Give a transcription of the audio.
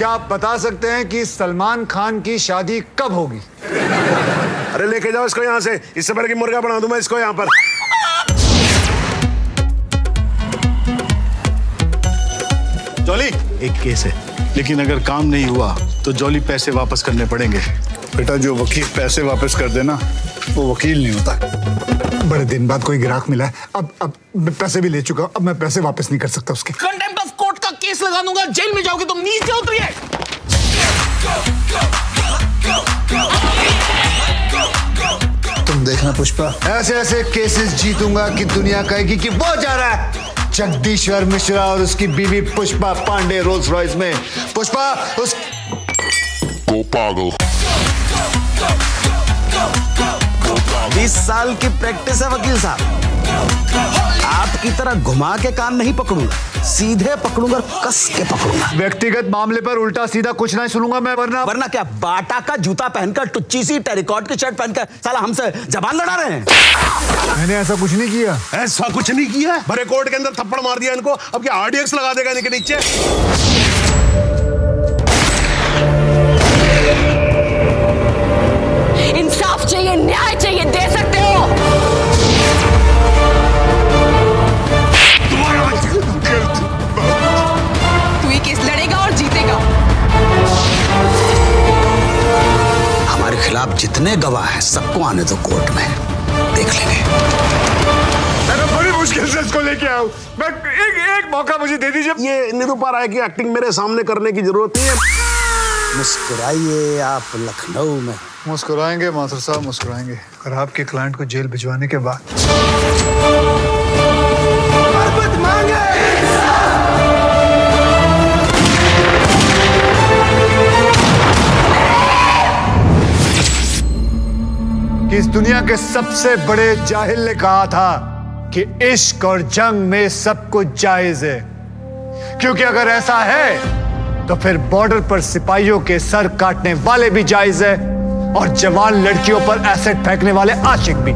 क्या आप बता सकते हैं कि सलमान खान की शादी कब होगी? अरे लेके जाओ इसको यहाँ से। इससे पहले कि मुर्गा बना दूँ मैं इसको यहाँ पर। जॉली। एक केस है। लेकिन अगर काम नहीं हुआ तो जॉली पैसे वापस करने पड़ेंगे। बेटा जो वकील पैसे वापस कर देना वो वकील नहीं होता। बड़े दिन बाद कोई ग्राहक मिला है। अब अब मैं पैसे भी ले चुका हूँ। अब मैं पैसे वापस नहीं कर सकता उसके। केस लगा दूँगा जेल में जाओगे तुम नीचे उतरिए। तुम देखना पुष्पा। ऐसे ऐसे केसेस जीतूँगा कि दुनिया कहेगी कि वो जा रहा है। जगदीश्वर मिश्रा और उसकी बीवी पुष्पा पांडे रोल्स रॉयस में। पुष्पा उस Pago. बीस साल की प्रैक्टिस है वकील साहब। आपकी तरह घुमा के कान नहीं पकड़ूँगा सीधे पकड़ूँगा कस के पकड़ूँगा। व्यक्तिगत मामले पर उल्टा सीधा कुछ नहीं सुनूँगा मैं वरना वरना क्या बाटा का जूता पहनकर टुच्ची सी टेरिकॉट की शर्ट पहनकर साला हमसे जबान लड़ा रहे हैं? मैंने ऐसा कुछ नहीं किया। ऐसा कुछ नहीं किया? भरे कोर्ट के अंदर थप्पड़ मार दिया इनको अब क्या आरडीएक्स लगा देगा इनके नीचे? खिलाफ जितने गवाह हैं सबको आने दो कोर्ट में। देख लेंगे। मैंने बड़ी मुश्किल से इसको लेके आया हूँ। मैं एक एक मौका मुझे दे दीजिए। ये निरूपा राय की एक्टिंग मेरे सामने करने की ज़रूरत नहीं है। मुस्कुराइए आप लखनऊ में। मुस्कुराएँगे माथुर साहब मुस्कुराएँगे। और आपके क्लाइंट को जेल भिजवाने के बाद। कि इस दुनिया के सबसे बड़े जाहिल ने कहा था कि इश्क और जंग में सब कुछ जायज़ है। क्योंकि अगर ऐसा है तो फिर बॉर्डर पर सिपाहियों के सर काटने वाले भी जायज़ है और जवान लड़कियों पर एसिड फेंकने वाले आशिक भी।